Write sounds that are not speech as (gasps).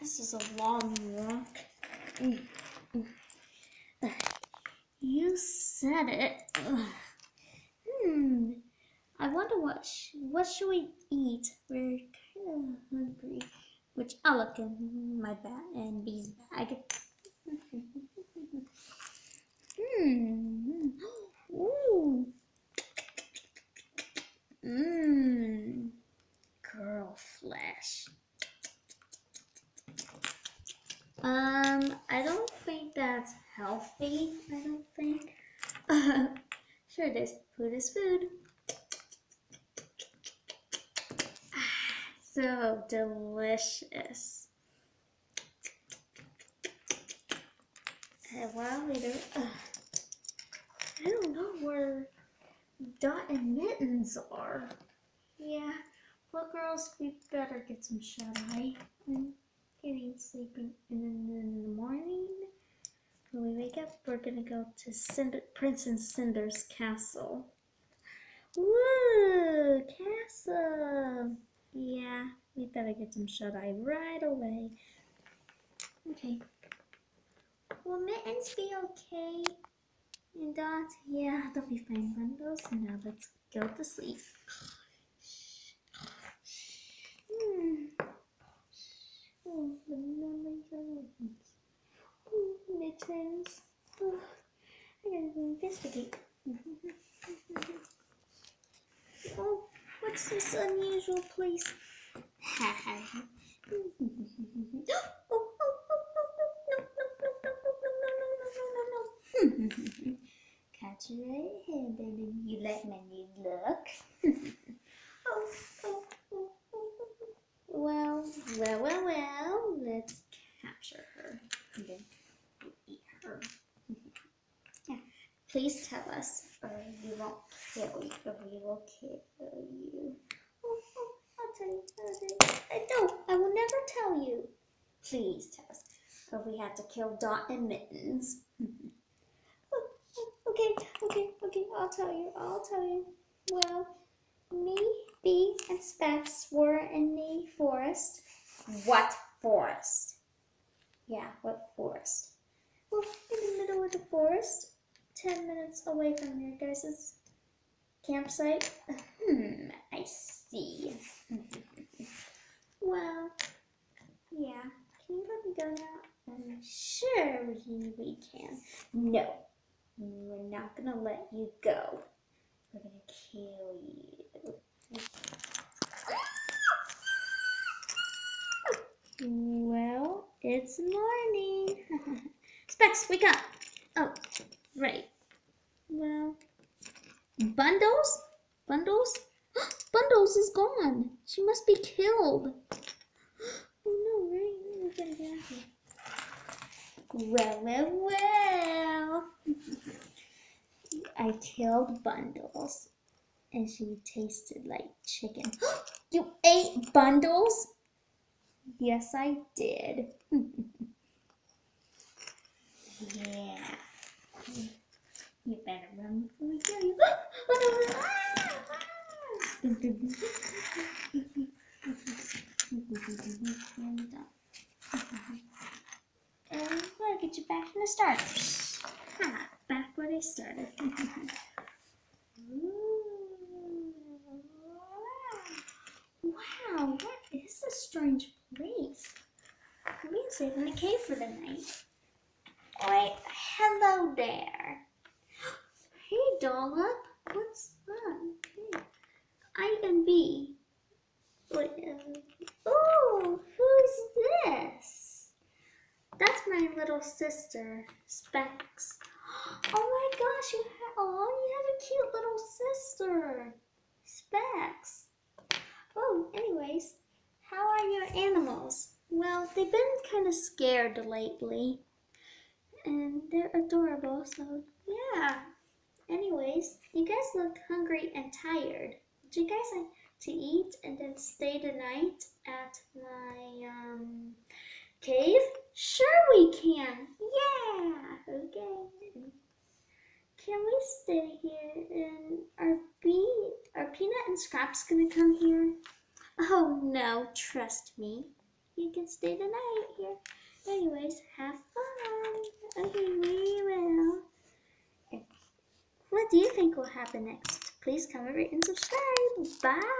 This is a long walk. Mm. You said it. Hmm. I wonder what sh- what should we eat? We're kind of hungry. Which I'll look in my bag and Bea's bag. Hmm. Ooh. Mmm. Girl flesh. Um, I don't think that's healthy. I don't think. (laughs) sure, it is. Food is food. (sighs) So delicious. A while later, ugh, I don't know where Dot and Mittens are. Yeah, well, girls, we better get some shut eye. Getting sleepy. And then in the morning, when we wake up, we're gonna go to Cinder, Prince and Cinder's castle. Woo! Castle! Yeah, we better get some shut eye right away. Okay. Will Mittens be okay? And Dot? Yeah, they'll be fine. Bundles. Now let's go to sleep. I'm going to investigate. oh, what's this unusual place? Catch you right here, baby. You let me look. oh, oh, oh, oh, well, well, well. Please tell us or we won't kill you, or we will kill you. Oh, oh, I'll tell you, I'll tell you. I, no, I will never tell you. Please tell us, or we have to kill Dot and Mittens. (laughs) Oh, okay, okay, okay, I'll tell you, I'll tell you. Well, me, Bea, and Specs were in the forest. What forest? Yeah, what forest? Well, in the middle of the forest, 10 minutes away from your guys' campsite. Hmm, I see. (laughs) well, yeah, can you let me go now? Um, sure, we, we can. No, we're not gonna let you go. We're gonna kill you. (laughs) Well, it's morning. (laughs) Specs, wake up. Right. Well, Bundles? Bundles? (gasps) Bundles is gone. She must be killed. (gasps) Oh no, right? We gotta get out of here. Well, well, well. (laughs) I killed Bundles and she tasted like chicken. (gasps) you ate Bundles? Yes, I did. (laughs) yeah. Before we kill you. Oh, no, and I'm gonna get you back in the start. Ha, back where they started. wow, what is this strange place? We've been in the cave for the night. Wait, hello there. Hey, Dollop. What's up? Hey. I and B. Wait, uh, oh, who's this? That's my little sister, Specs. (gasps) Oh my gosh, you have oh, you have a cute little sister, Specs. Oh, anyways, how are your animals? Well, they've been kind of scared lately, and they're adorable. So yeah. Anyways, you guys look hungry and tired. Would you guys like to eat and then stay the night at my um cave? Sure we can. Yeah. Okay. Can we stay here? And are Bea, are Peanut and Scraps gonna come here? Oh no, trust me. you can stay the night here. Anyways, have fun. Okay, we will. What do you think will happen next? Please comment, rate, and subscribe. Bye.